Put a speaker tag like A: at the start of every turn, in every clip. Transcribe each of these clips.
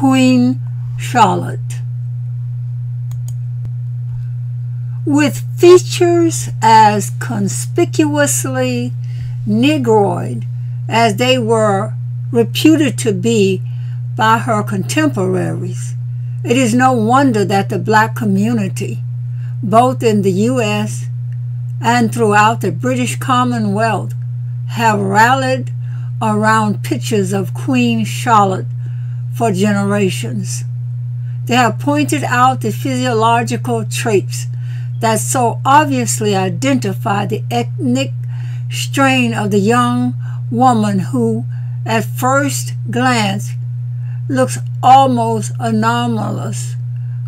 A: Queen Charlotte. With features as conspicuously Negroid as they were reputed to be by her contemporaries, it is no wonder that the black community, both in the U.S. and throughout the British Commonwealth, have rallied around pictures of Queen Charlotte for generations. They have pointed out the physiological traits that so obviously identify the ethnic strain of the young woman who, at first glance, looks almost anomalous,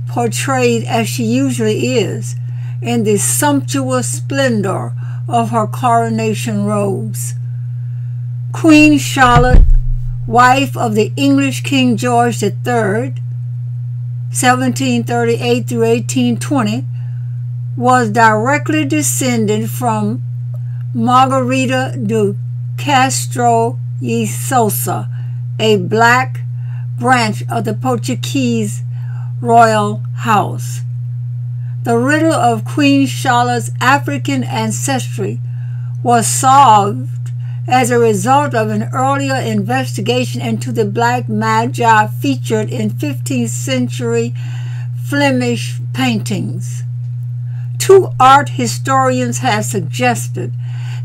A: portrayed as she usually is in the sumptuous splendor of her coronation robes. Queen Charlotte, wife of the English King George III, 1738 through 1820, was directly descended from Margarita de Castro y Sousa, a black branch of the Portuguese royal house. The riddle of Queen Charlotte's African ancestry was solved as a result of an earlier investigation into the black magi featured in 15th century Flemish paintings. Two art historians have suggested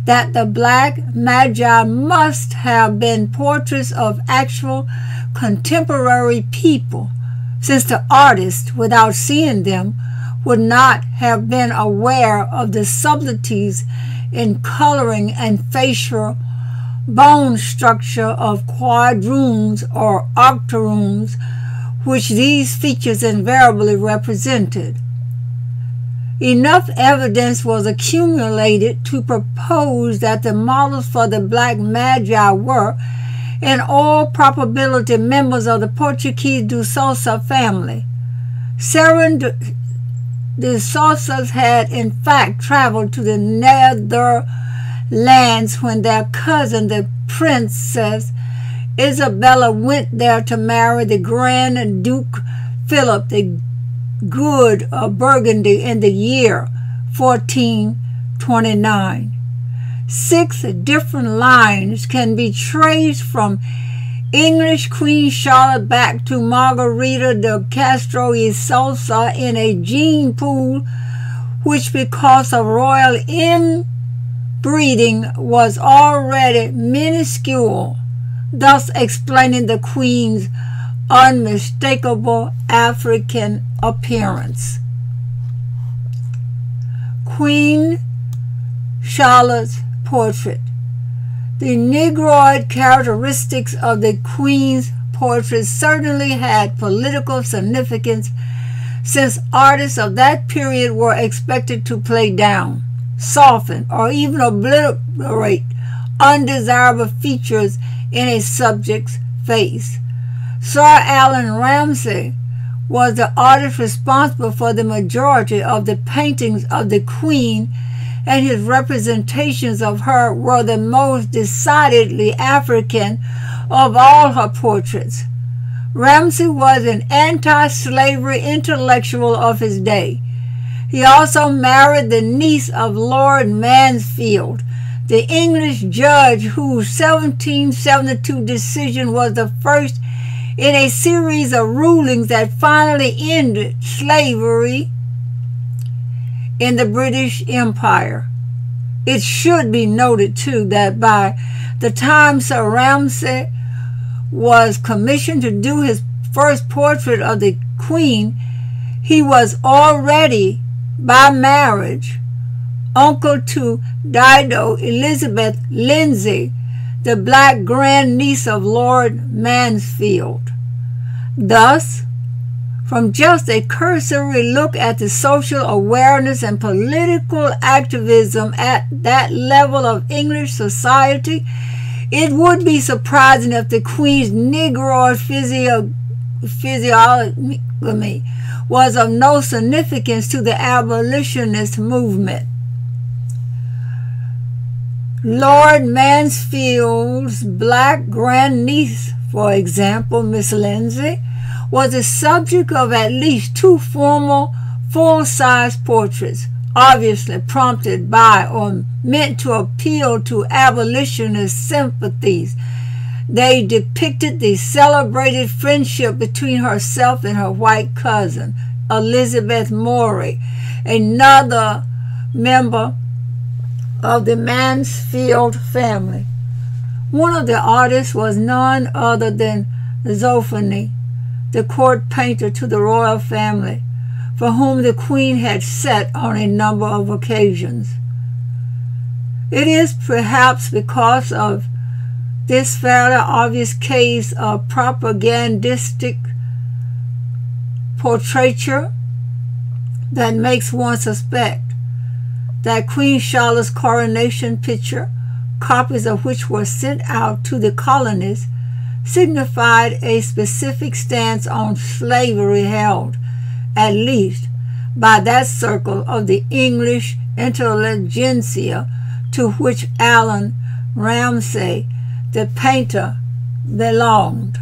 A: that the black magi must have been portraits of actual contemporary people, since the artist, without seeing them, would not have been aware of the subtleties in coloring and facial bone structure of quadroons or octoroons, which these features invariably represented. Enough evidence was accumulated to propose that the models for the black magi were, in all probability, members of the Portuguese de Sousa family. Seven de Sousas had in fact traveled to the Netherlands when their cousin, the Princess Isabella, went there to marry the Grand Duke Philip the Good of Burgundy in the year 1429. Six different lines can be traced from English Queen Charlotte back to Margarita de Castro y Sousa in a gene pool which because of royal inbreeding was already minuscule, thus explaining the Queen's unmistakable African appearance. Queen Charlotte's portrait the Negroid characteristics of the Queen's portrait certainly had political significance since artists of that period were expected to play down, soften, or even obliterate undesirable features in a subject's face. Sir Allan Ramsay was the artist responsible for the majority of the paintings of the Queen and his representations of her were the most decidedly African of all her portraits. Ramsay was an anti slavery intellectual of his day. He also married the niece of Lord Mansfield, the English judge whose 1772 decision was the first in a series of rulings that finally ended slavery in the British Empire. It should be noted, too, that by the time Sir Ramsay was commissioned to do his first portrait of the Queen, he was already, by marriage, uncle to Dido Elizabeth Lindsay, the black grandniece of Lord Mansfield. Thus, from just a cursory look at the social awareness and political activism at that level of English society, it would be surprising if the Queen's Negro physio- physiognomy was of no significance to the abolitionist movement. Lord Mansfield's black grandniece, for example, Miss Lindsay, was the subject of at least two formal full-size portraits, obviously prompted by or meant to appeal to abolitionist sympathies. They depicted the celebrated friendship between herself and her white cousin, Elizabeth Murray, another member of the Mansfield family. One of the artists was none other than Zoffany, the court painter to the royal family, for whom the queen had set on a number of occasions. It is perhaps because of this fairly obvious case of propagandistic portraiture that makes one suspect that Queen Charlotte's coronation picture, copies of which were sent out to the colonies, signified a specific stance on slavery held, at least, by that circle of the English intelligentsia to which Allan Ramsay, the painter, belonged.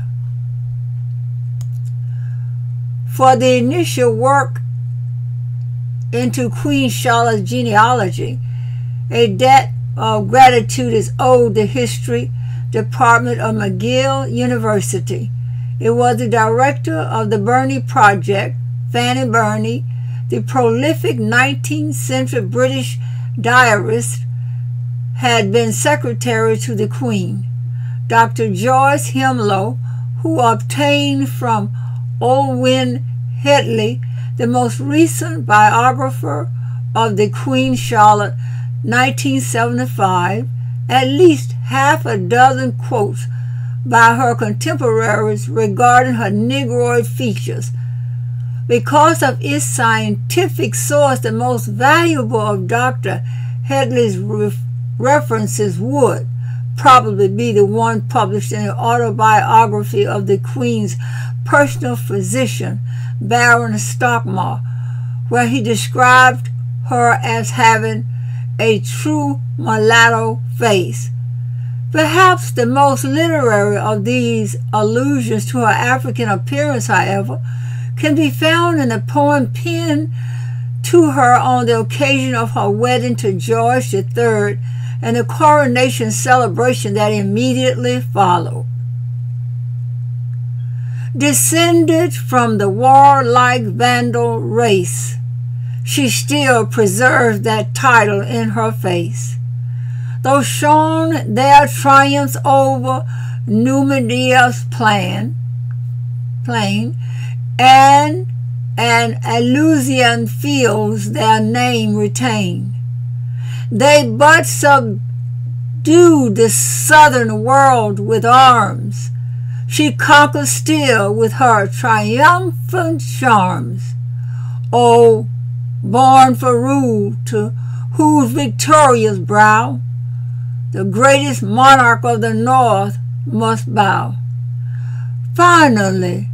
A: For the initial work into Queen Charlotte's genealogy, a debt of gratitude is owed the history department of McGill University. It was the director of the Burney Project, Fanny Burney, the prolific 19th century British diarist, had been secretary to the Queen. Dr. Joyce Hemlow, who obtained from Olwen Hedley the most recent biographer of the Queen Charlotte, 1975, at least half a dozen quotes by her contemporaries regarding her Negroid features. Because of its scientific source, the most valuable of Dr. Hedley's references would probably be the one published in the autobiography of the Queen's personal physician, Baron Stockmar, where he described her as having a true mulatto face. Perhaps the most literary of these allusions to her African appearance, however, can be found in a poem penned to her on the occasion of her wedding to George III and the coronation celebration that immediately followed. Descended from the warlike Vandal race, she still preserved that title in her face. Though shown their triumphs over Numidia's plan, plain, and Andalusian fields their name retained. They but subdued the southern world with arms. She conquers still with her triumphant charms. Oh, born for rule, to whose victorious brow the greatest monarch of the North must bow. Finally,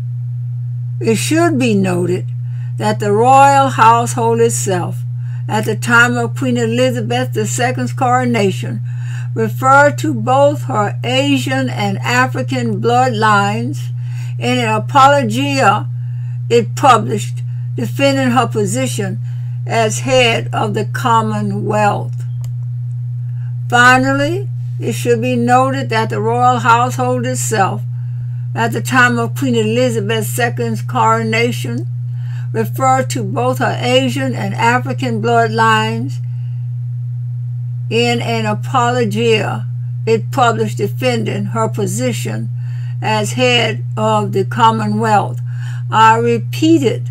A: it should be noted that the royal household itself, at the time of Queen Elizabeth II's coronation, referred to both her Asian and African bloodlines in an apologia it published defending her position as head of the Commonwealth. Finally, it should be noted that the royal household itself, at the time of Queen Elizabeth II's coronation, referred to both her Asian and African bloodlines in an apologia it published defending her position as head of the Commonwealth. I repeated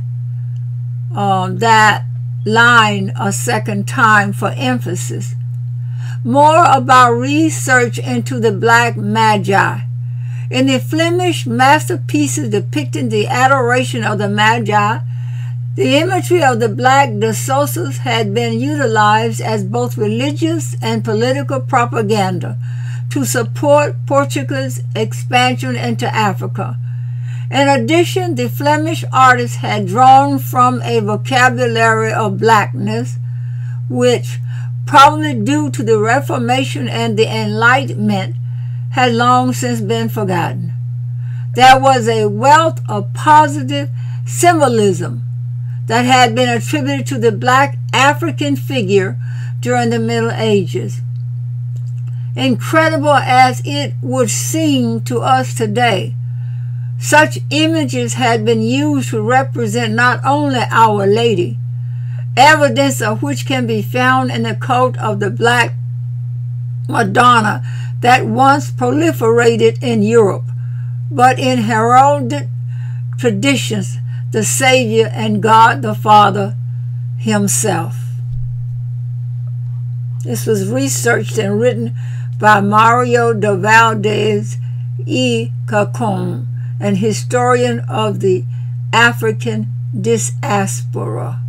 A: um, that line a second time for emphasis. More about research into the Black Magi. In the Flemish masterpieces depicting the adoration of the Magi, the imagery of the Black de Sousas had been utilized as both religious and political propaganda to support Portugal's expansion into Africa. In addition, the Flemish artists had drawn from a vocabulary of blackness, which, probably due to the Reformation and the Enlightenment, had long since been forgotten. there was a wealth of positive symbolism that had been attributed to the black African figure during the Middle Ages. Incredible as it would seem to us today, such images had been used to represent not only Our Lady, evidence of which can be found in the cult of the Black Madonna that once proliferated in Europe, but in heralded traditions, the Savior and God the Father Himself. This was researched and written by Mario de Valdes y Chacon, an historian of the African diaspora.